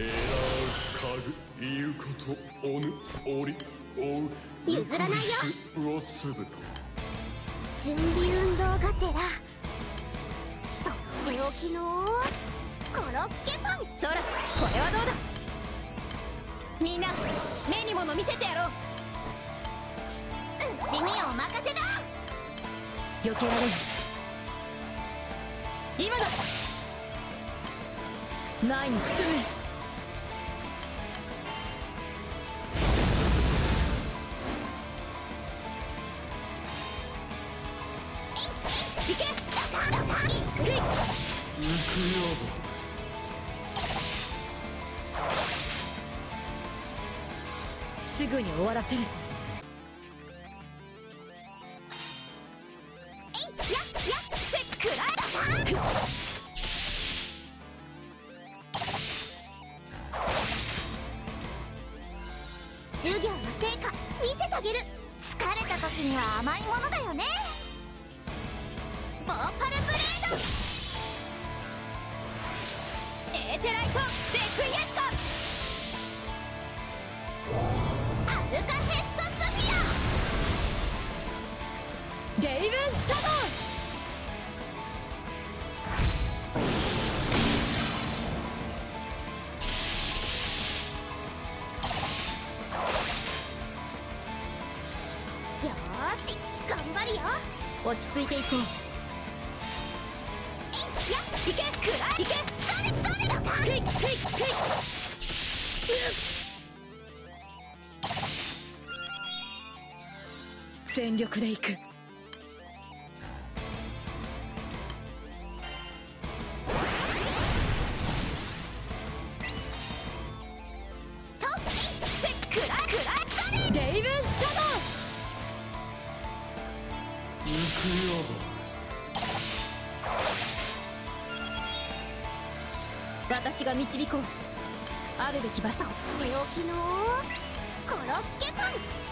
エラー家具言うことおぬおりおう譲らないよ。ウオスブト準備運動がてらとっておきのコロッケパン。そらこれはどうだ？みんな目に物見せてやろう。うちにお任せだ。避けられる今だ。前に進むち着いていこう全力でいく導こう。あるべき場所。寝起きのコロッケパン。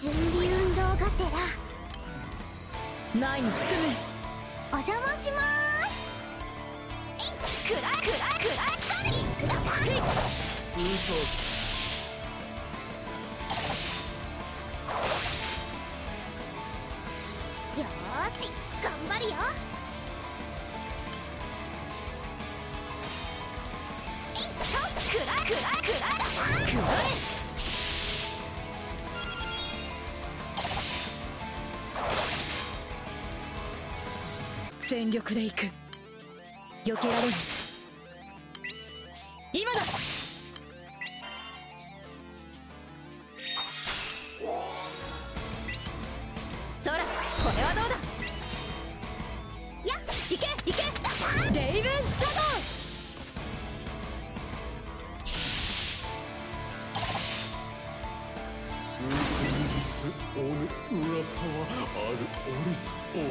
準備運動がてら。前に進お邪魔しまーす。えいくらいくらいくららか嘘全力でいく。避けられる今だ。そらこれはどうだ？やいけいけ。だかレイブンシャドウリスおぬ噂はある。オリスおい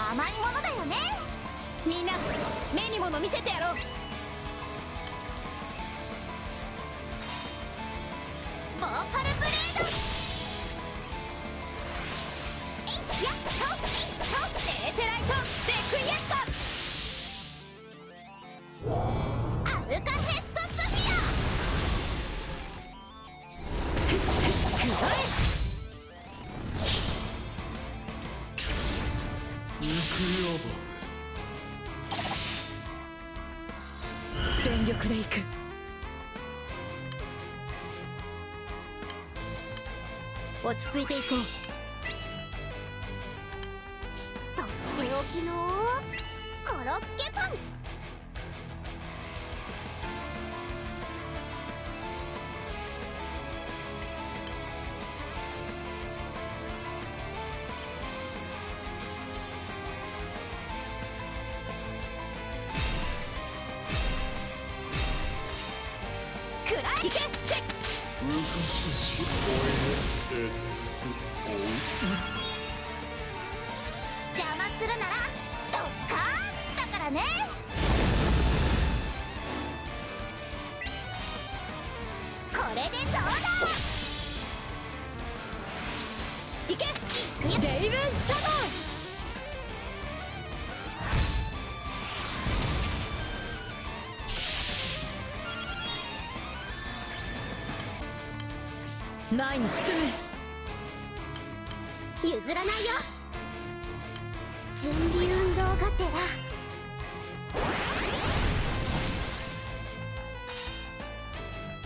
は甘いものだよね。みんな目にもの見せてやろう。ボーパル落ち着いていこう。前に進む。譲らないよ。準備運動がてら。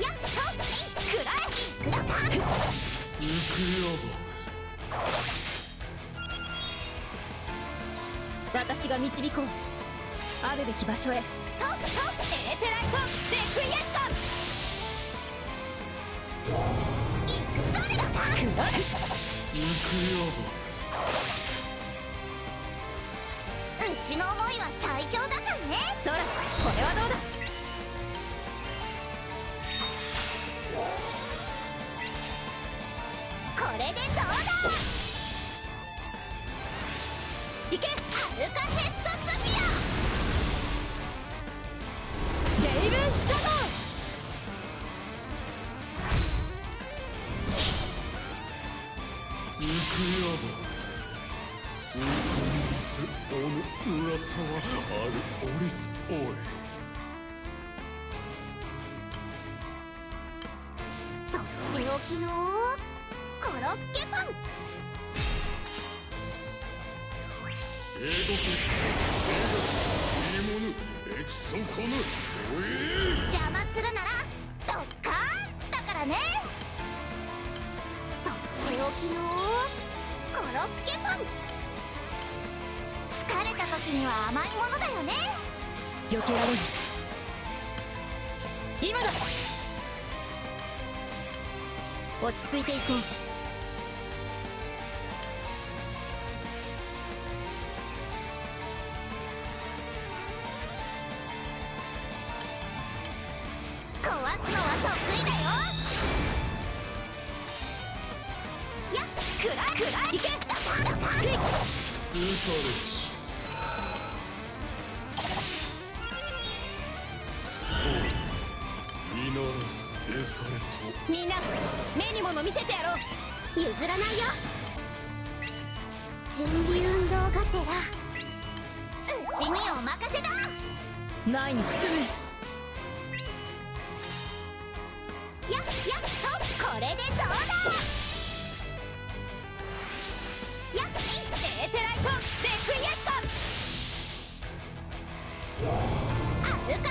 やっと。くらえくらか行くよ私が導こう。あるべき場所へ。とっとエーテライトレクイエそれだかトくらえ行くようちの思いは最強だからね。そらこれはどうだ？これでどうだ？きのコロッケパン。英語系英語いいものエチソコヌおい邪魔するならドッカーンだからね。とっておきのコロッケパン。疲れた時には甘いものだよね。避けられる。今だ。落ち着いていこうとみん目に物見せてやろう。譲らないよ準備運動がてらうちにお任せだ。前に進むやっやっとこれでどうだ？やっエーテライトレクイエスアルカ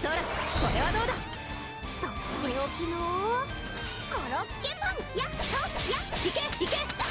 そらこれはどうだ？とっておきのコロッケパン。やっとやっいけいけだか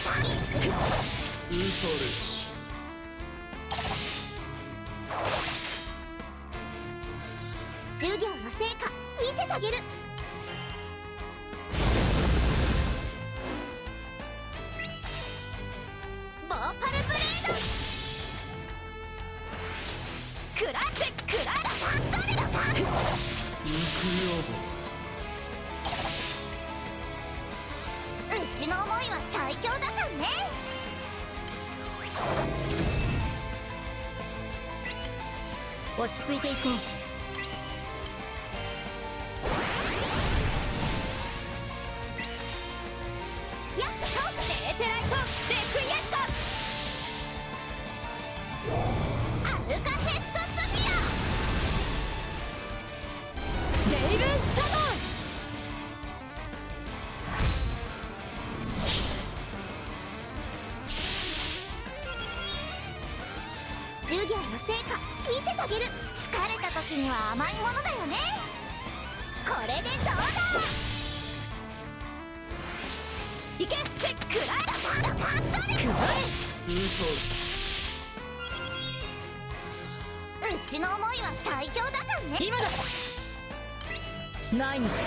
前に進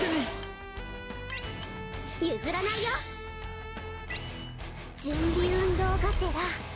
譲らないよ。準備運動がてら。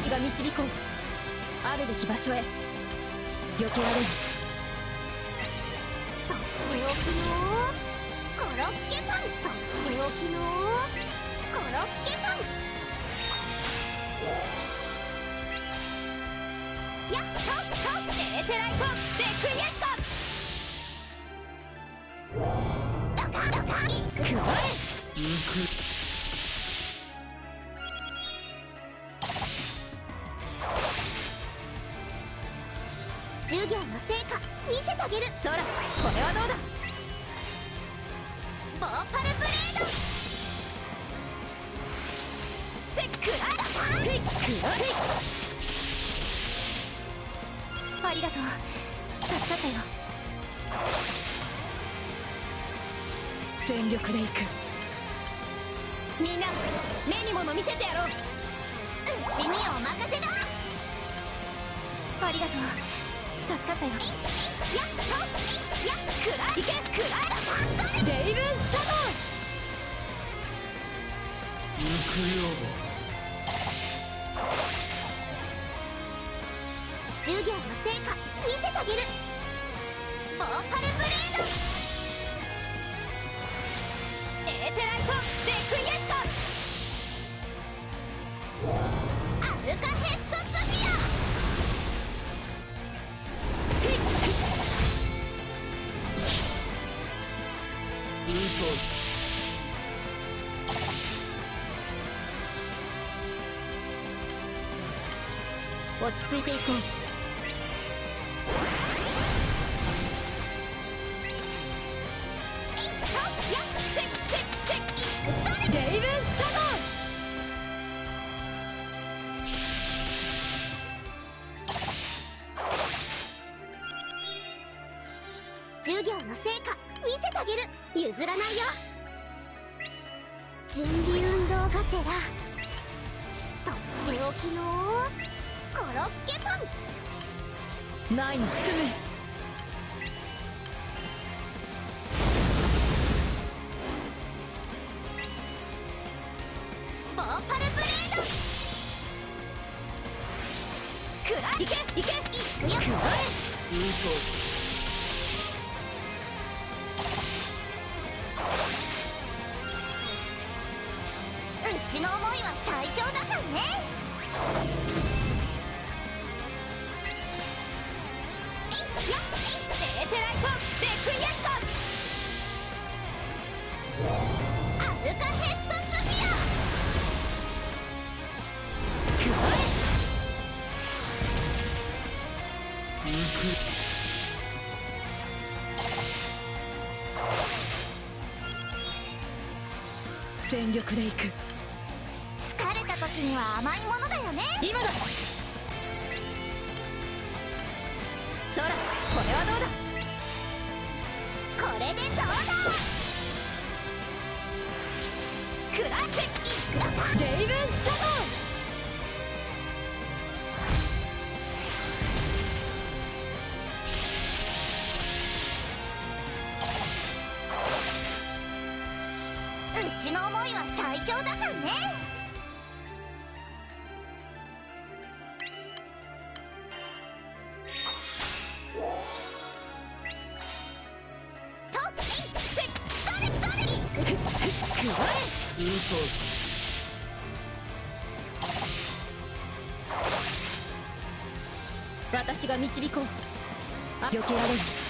私が導こう。あるべき場所へ。避けられる。とっておきのコロッケパンとっておきのコロッケパン。やっととエーテライトレクイエスドカンドカン。トく。らえ力で行く。みんな目に物見せてやろう。うちにお任せだ。ありがとう。助かったよ。やっとやっくらいけくらパストでデイブンシャドウ。行くよ。授業の成果見せてあげる。ボーパルブレード。落ち着いていこう。譲らないよ。準備運動がてらとっておきのコロッケパン。ウ前に進ボーパルブレード。むくらいいけいけいくよ全力で行く。疲れた時には甘いものだよね。今だ。そらこれはどうだ？これでどうだ？くらせいくらかデイブンシャドう私が導こう。避けられる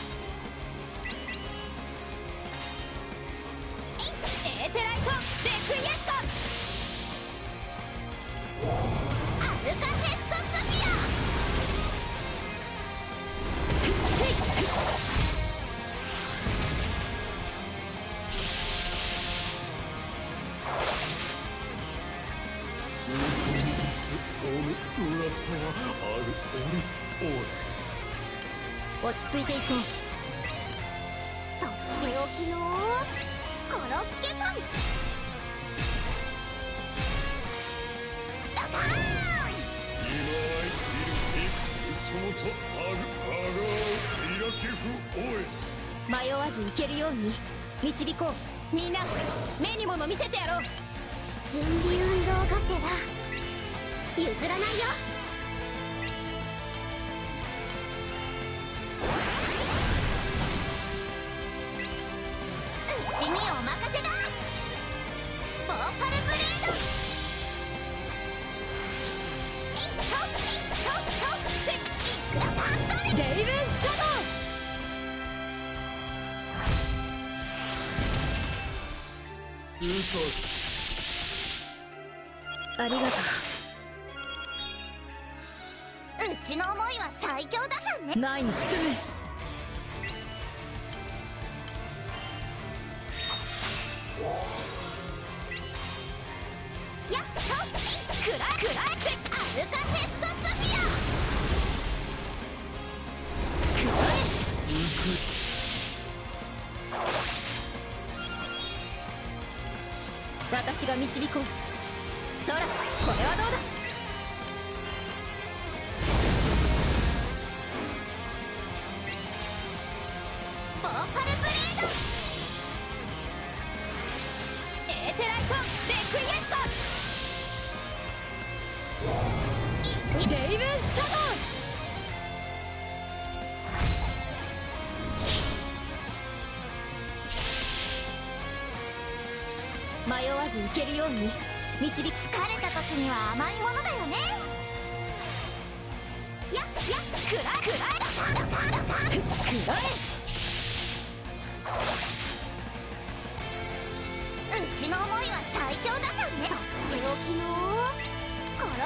そうありがとう。うちの思いは最強ださらね。前に進むーブレードエーテライトレクイエット迷わず行けるように導き疲れた時には甘いものだよね。やっやっくらえ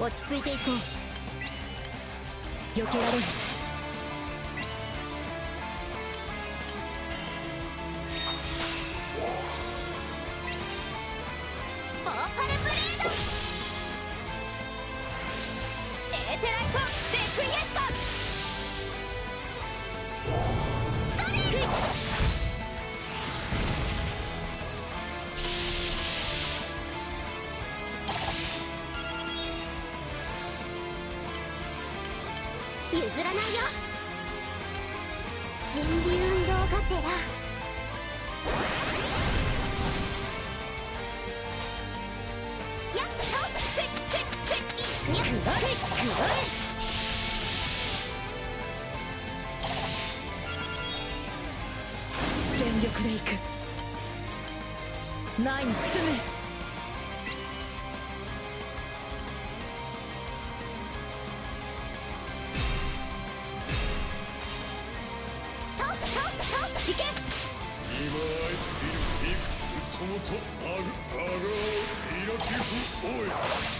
落ち着いていこう。避けられる全力で行く。前に進むそのとあるあらをイラキフオイ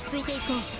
落ち着いていこう。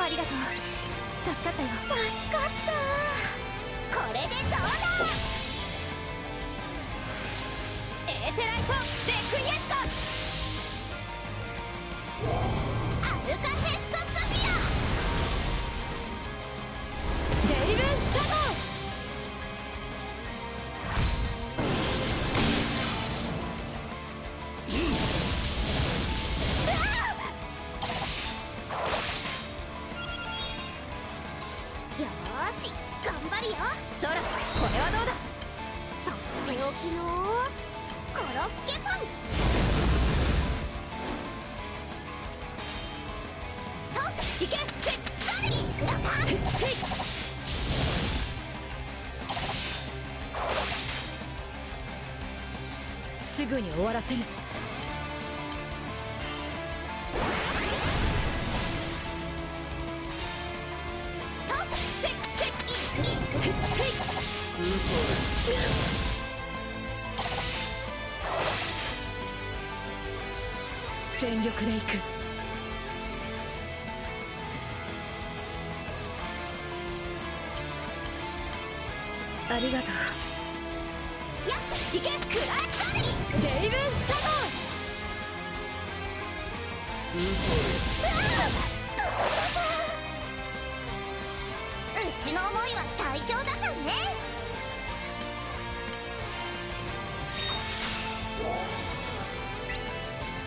ありがとう。助かったよ。助かった。これでどうだ？エーテライトレクイエット。アルカヘストらせる全力でいくありがとやいけくらえそれに。うレイブうちの思いは最強だからね。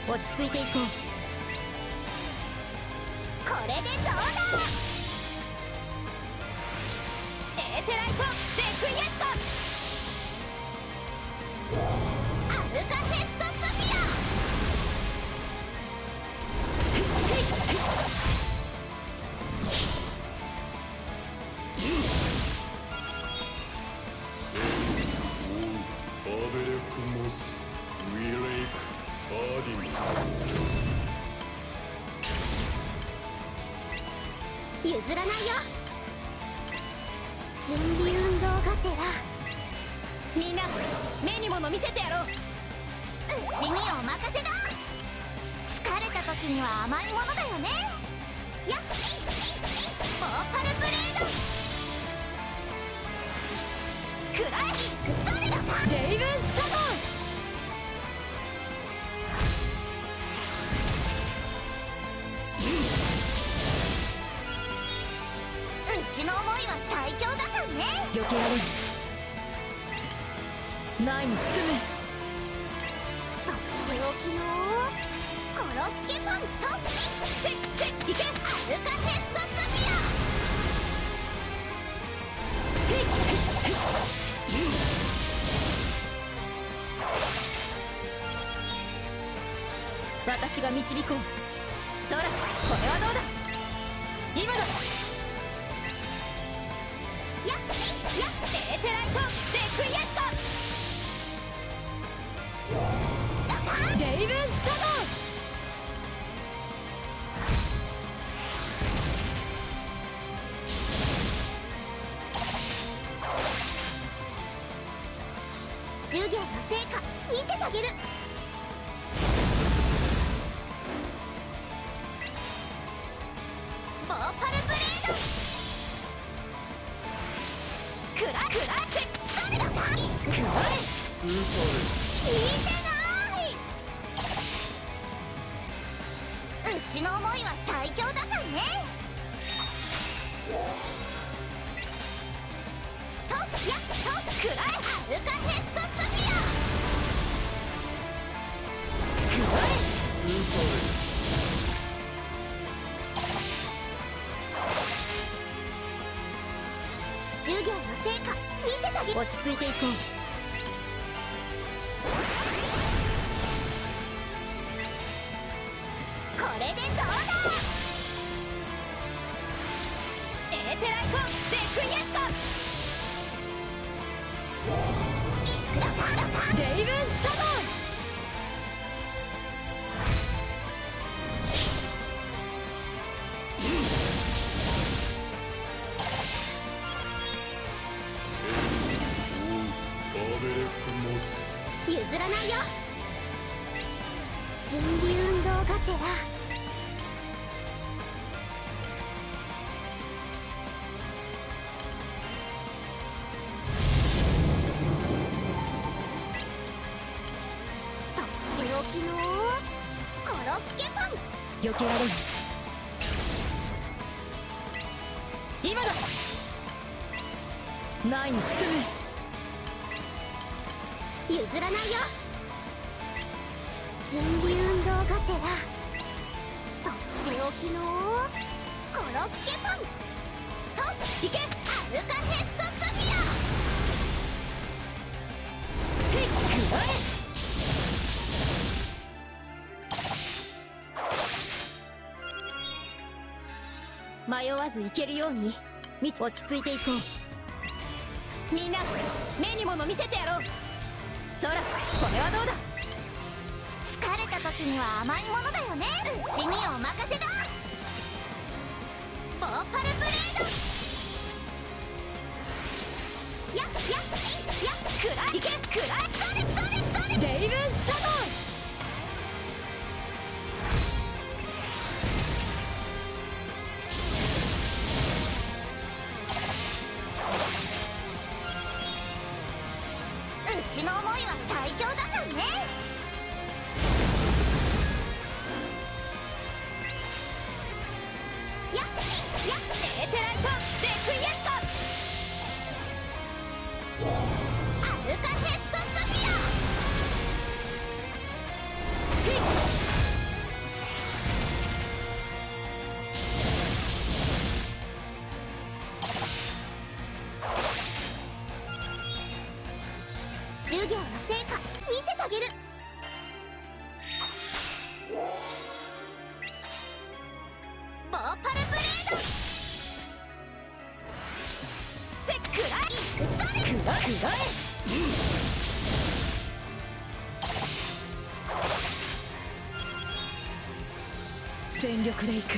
落ち着いていこう。これでどうだ？エーテライトレクイエスト譲らないよ。準備運動がてら。みんな目に物見せてやろう。うちにお任せだ。疲れた時には甘いものだよね。やっオーパルブレード。くらえそれだパンレイブン前に進とっておきのコロッケパンとせせいけアルカヘストスフィ私が導こうソラこれはどうだ？今だ落ち着いていこうコロッケパン。避けられる今だ。前に進譲らないよ。準備運動がてらとっておきのコロッケパン。といけ。アルカヘストスフィア。むてく迷わず行けるように。み落ち着いていこう。みんな目に物見せてやろう。そらこれはどうだ？疲れた時には甘いものだよね。うちにお任せだ。ボーパルブレード。やっやっやっい。いけい。それそれそれデイブンサマう全力で行く。イ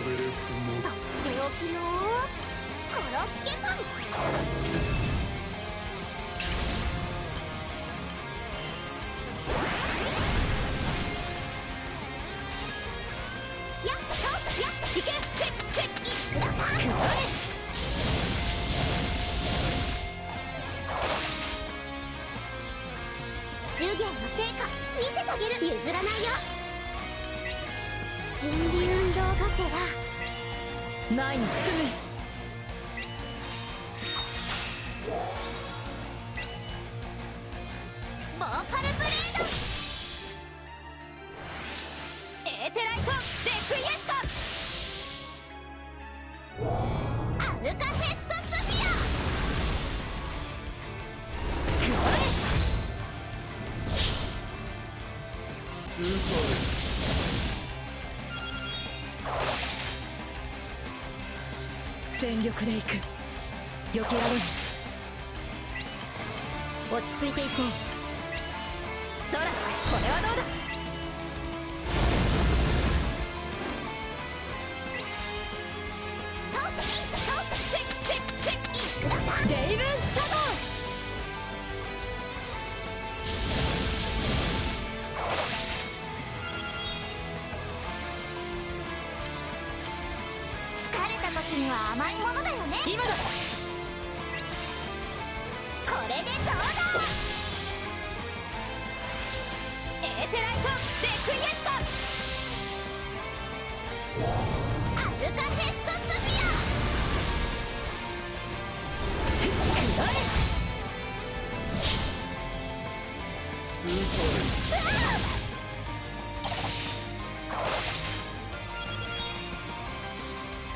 ブとっておきの？コロッケパンアルカフェストスフィアうさ全力で行く。避けられる。落ち着いていこう。ソラこれはどうだ？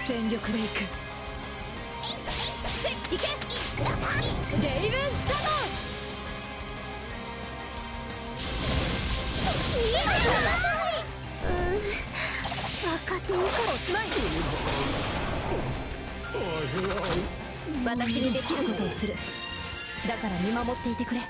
全力で行く。せいけレイブ分かってよかっおしまい私にできることをする。だから見守っていてくれ